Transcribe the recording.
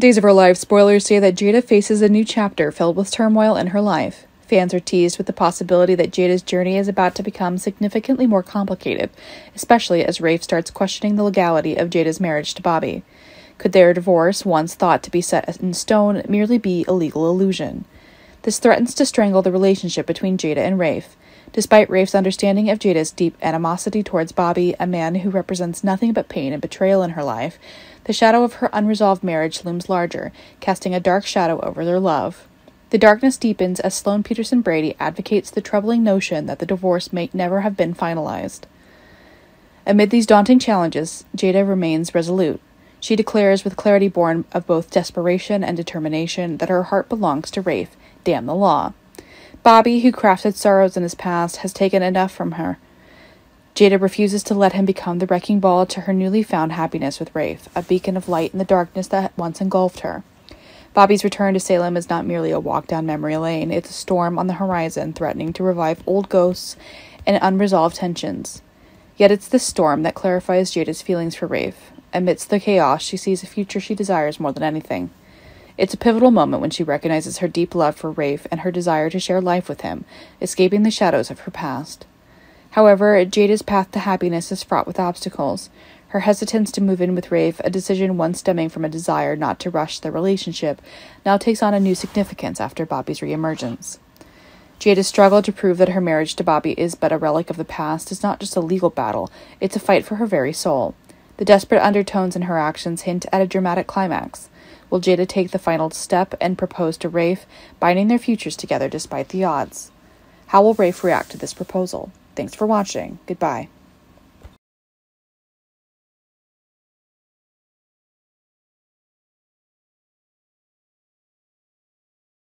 Days of Our Life spoilers say that Jada faces a new chapter filled with turmoil in her life. Fans are teased with the possibility that Jada's journey is about to become significantly more complicated, especially as Rafe starts questioning the legality of Jada's marriage to Bobby. Could their divorce, once thought to be set in stone, merely be a legal illusion? This threatens to strangle the relationship between Jada and Rafe. Despite Rafe's understanding of Jada's deep animosity towards Bobby, a man who represents nothing but pain and betrayal in her life, the shadow of her unresolved marriage looms larger, casting a dark shadow over their love. The darkness deepens as Sloan Petersen Brady advocates the troubling notion that the divorce may never have been finalized. Amid these daunting challenges, Jada remains resolute. She declares, with clarity born of both desperation and determination, that her heart belongs to Rafe. Damn the law. Bobby, who crafted sorrows in his past, has taken enough from her. Jada refuses to let him become the wrecking ball to her newly found happiness with Rafe, a beacon of light in the darkness that once engulfed her. Bobby's return to Salem is not merely a walk down memory lane, it's a storm on the horizon threatening to revive old ghosts and unresolved tensions. Yet it's this storm that clarifies Jada's feelings for Rafe. Amidst the chaos, she sees a future she desires more than anything. It's a pivotal moment when she recognizes her deep love for Rafe and her desire to share life with him, escaping the shadows of her past. However, Jada's path to happiness is fraught with obstacles. Her hesitance to move in with Rafe, a decision once stemming from a desire not to rush the relationship, now takes on a new significance after Bobby's reemergence. Jada's struggle to prove that her marriage to Bobby is but a relic of the past is not just a legal battle, it's a fight for her very soul. The desperate undertones in her actions hint at a dramatic climax. Will Jada take the final step and propose to Rafe, binding their futures together despite the odds? How will Rafe react to this proposal? Thanks for watching. Goodbye.